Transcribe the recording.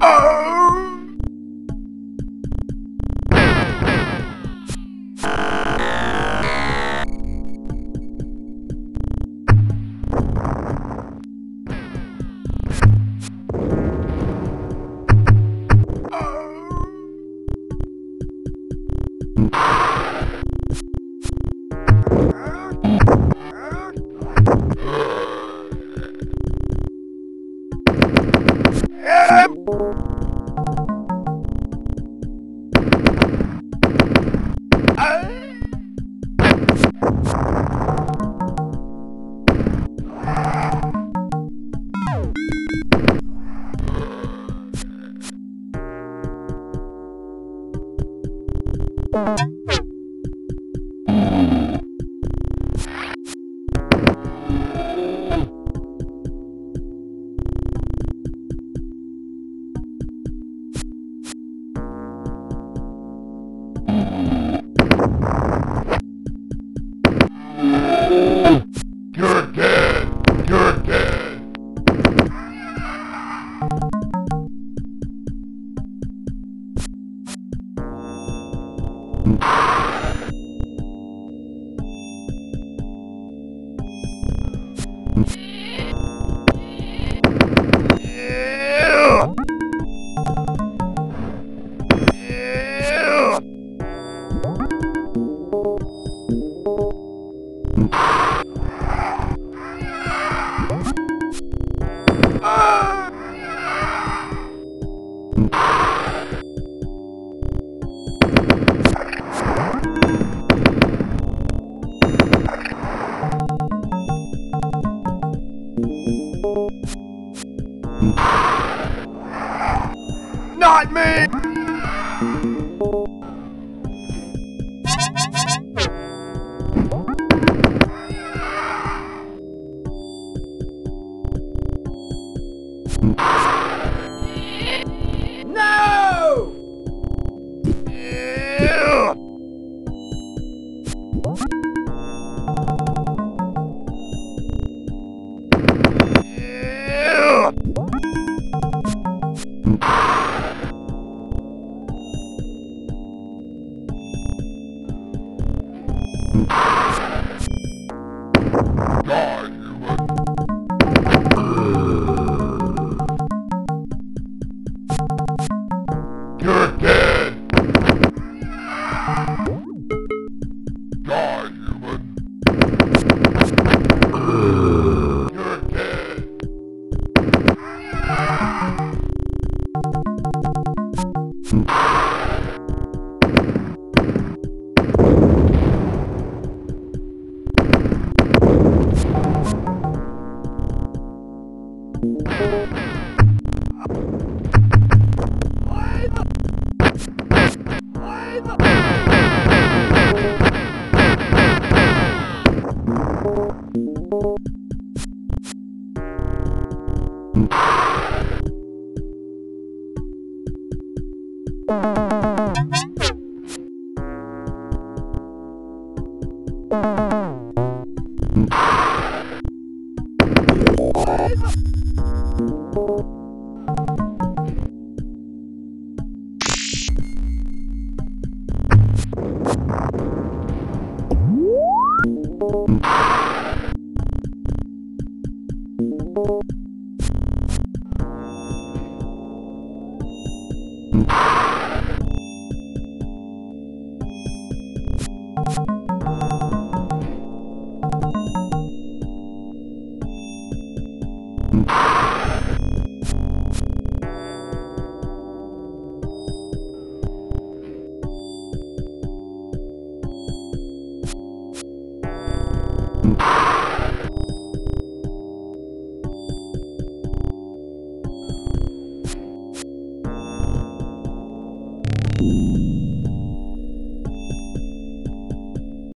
you Ah! you. Not me! Oof. 아이고. 아이고. Dead. Pfft.